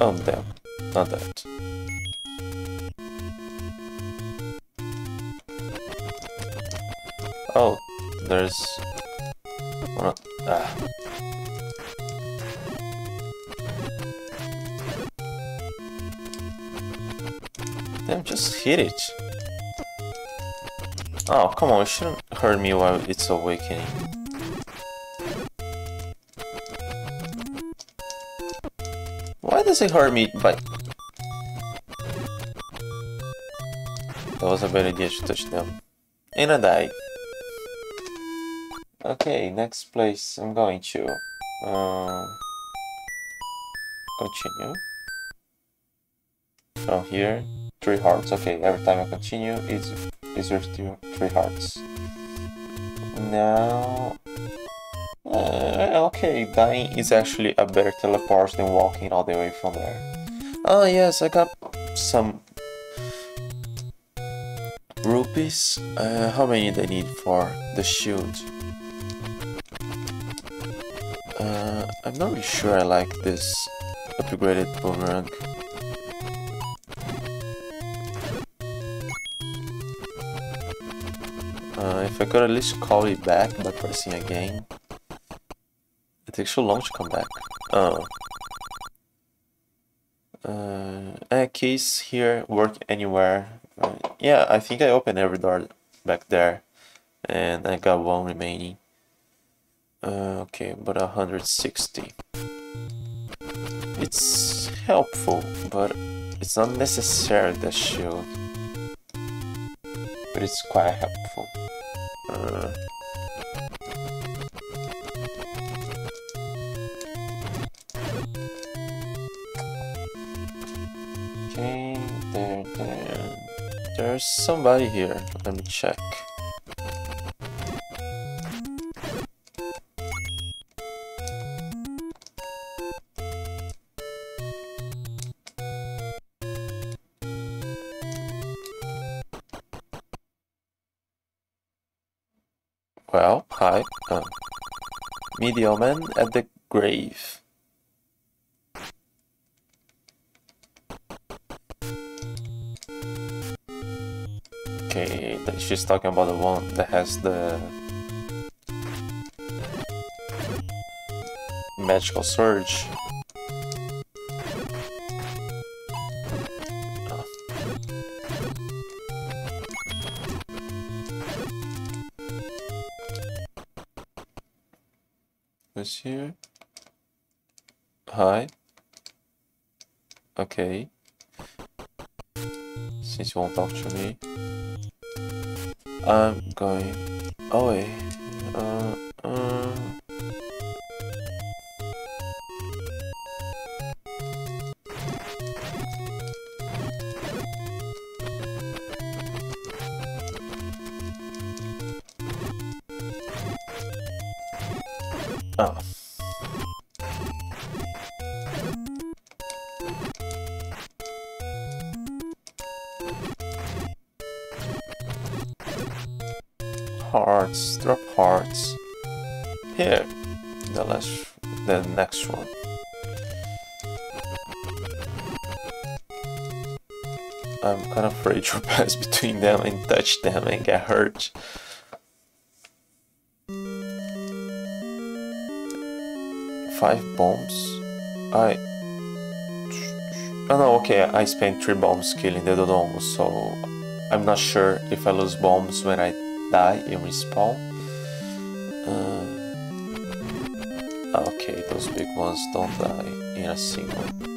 Oh, damn. Not that. Oh, there's... One ah. Damn, just hit it. Oh, come on, it shouldn't hurt me while it's awakening. Why does it hurt me by... That was a bad idea to touch them. And I die. Okay, next place I'm going to. Uh, continue. From here, three hearts. Okay, every time I continue, it's there still three hearts. Now... Uh, okay, dying is actually a better teleport than walking all the way from there. Oh yes, I got some rupees. Uh, how many do I need for the shield? Uh, I'm not really sure I like this upgraded boomerang. Uh, if I could at least call it back by pressing again. It takes so long to come back. Oh. Uh, uh, keys here work anywhere. Uh, yeah, I think I opened every door back there. And I got one remaining. Uh, okay, but 160. It's helpful, but it's not necessary the shield. But it's quite helpful. Uh, There's somebody here. Let me check. Well, hi. Uh, man at the grave. She's talking about the one that has the magical surge. Who's here? Hi. Okay. Since you won't talk to me. I'm going away. Uh. Hearts, drop hearts. Here, the last, the next one. I'm kind of afraid to pass between them and touch them and get hurt. five bombs. I... Oh no, okay, I spent three bombs killing the Dodongo, so I'm not sure if I lose bombs when I die and respawn. Uh, okay, those big ones don't die in a single.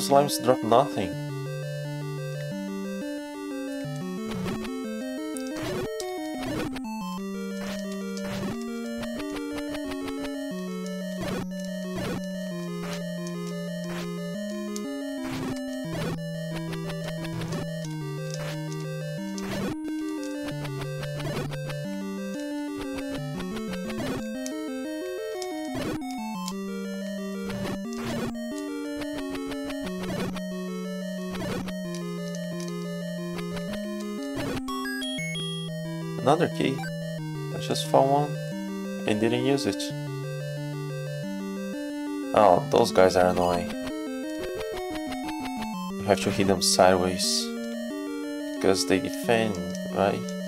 Those slimes drop nothing. Another key. I just found one and didn't use it. Oh, those guys are annoying. You have to hit them sideways. Because they defend, right?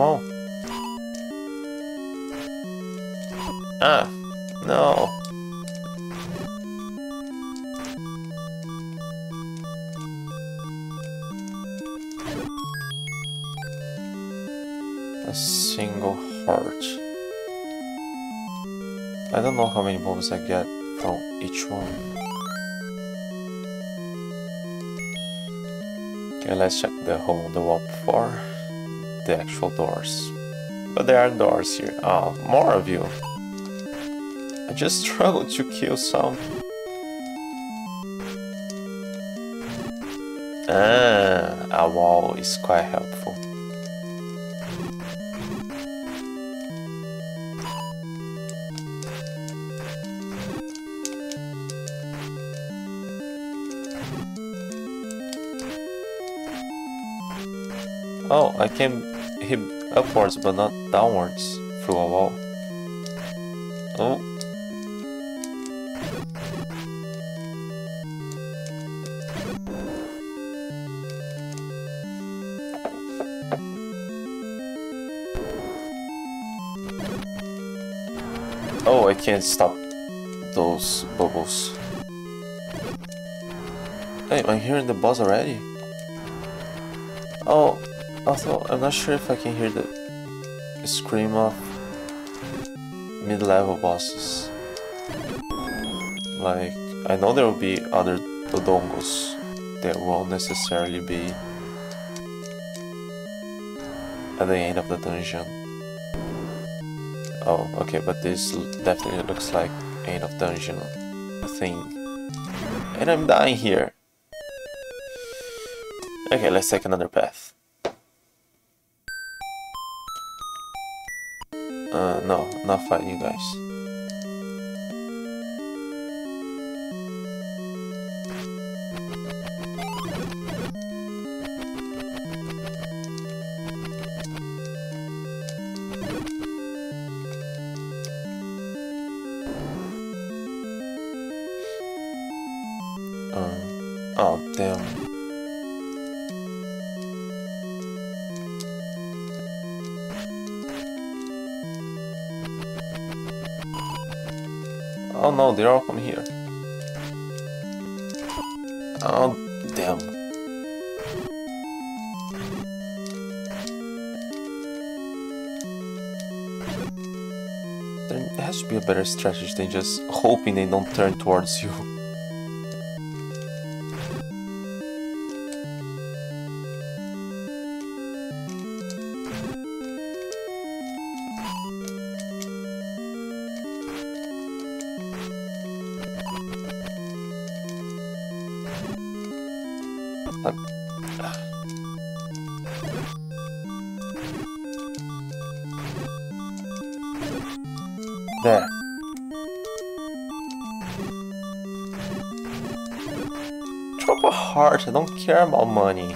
On. Ah, no. A single heart. I don't know how many moves I get from each one. Okay, let's check the hole in the wall before the actual doors. But there are doors here. Oh, more of you. I just struggled to kill some. Ah, a wall is quite helpful. Oh, I can hit upwards but not downwards through a wall. Oh. Oh, I can't stop those bubbles. Hey, I'm hearing the buzz already. Oh, also, I'm not sure if I can hear the scream of mid-level bosses. Like, I know there will be other Dodongos that won't necessarily be at the end of the dungeon. Oh, okay, but this definitely looks like end of dungeon thing. And I'm dying here. Okay, let's take another path. Uh, no, not fighting you guys. Um, oh, damn. Oh no, they're all coming here. Oh, damn. There has to be a better strategy than just hoping they don't turn towards you. Drop heart, I don't care about money.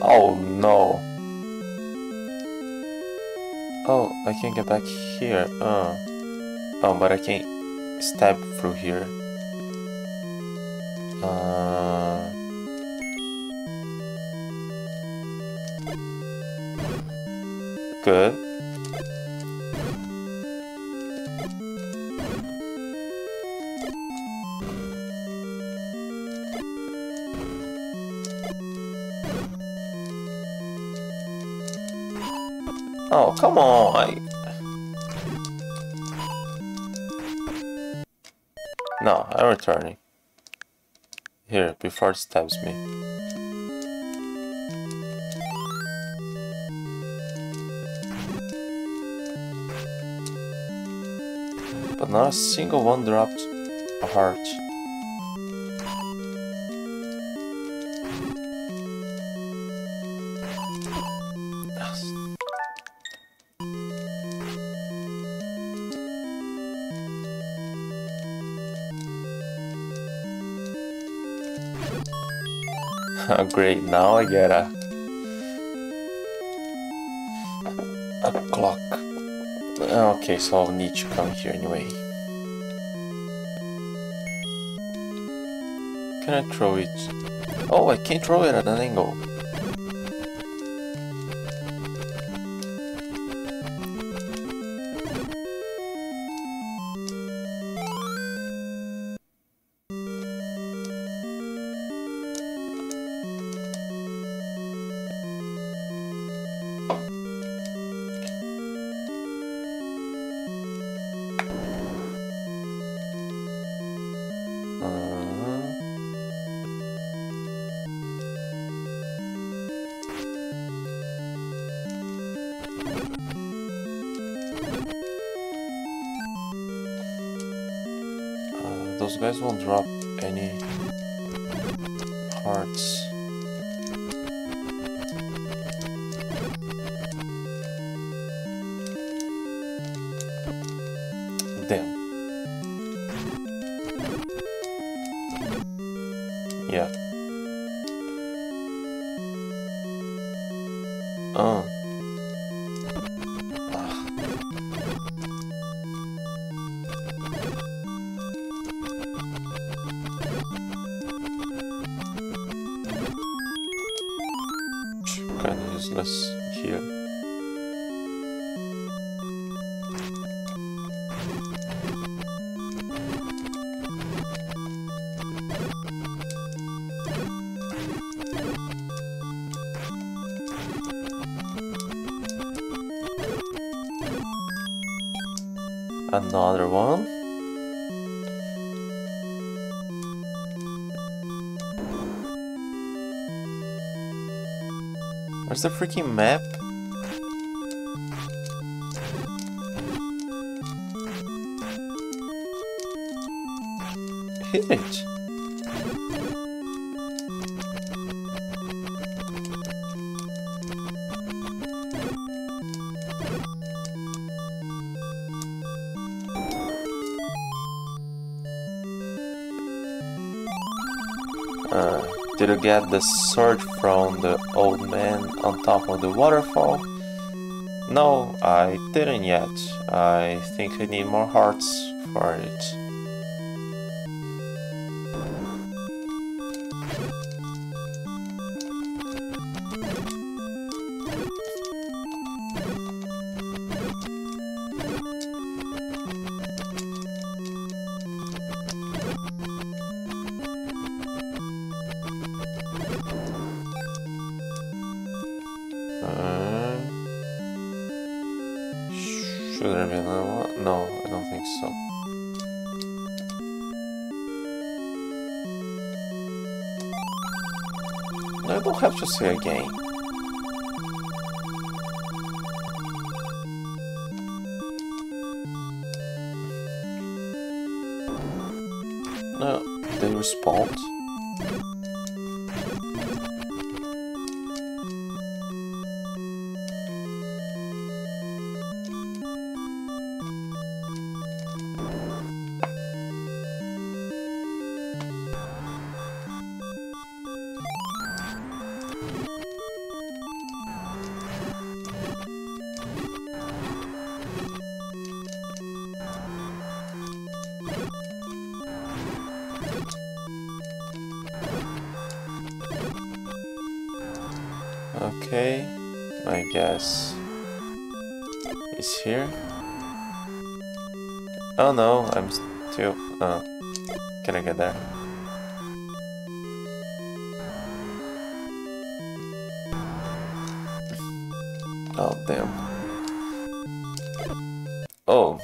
Oh no. Oh, I can't get back here. Uh. Oh, but I can't step through here. good. Oh, come on! No, I'm returning. Here, before it stabs me. But not a single one dropped a heart. Oh, great, now I get a, a clock. Okay, so I'll need to come here anyway. Can I throw it? Oh, I can't throw it at an angle. Those guys won't drop any hearts. Another one. Where's the freaking map? Hit it. Get the sword from the old man on top of the waterfall? No, I didn't yet. I think I need more hearts for it. Another one? No, I don't think so. I don't have to say again. No, they respawned. Okay, I guess it's here. Oh no, I'm still. Oh, can I get there? Oh damn. Oh.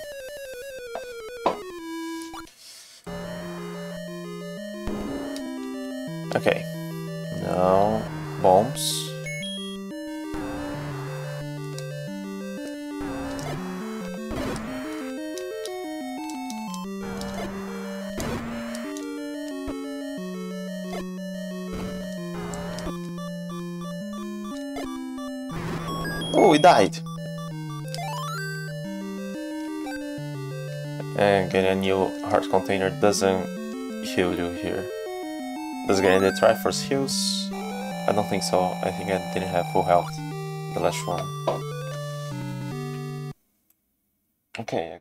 Okay. Now, bombs. Oh, he died! And getting a new heart container doesn't heal you here. Does getting the Triforce heals? I don't think so. I think I didn't have full health. The last one. Okay,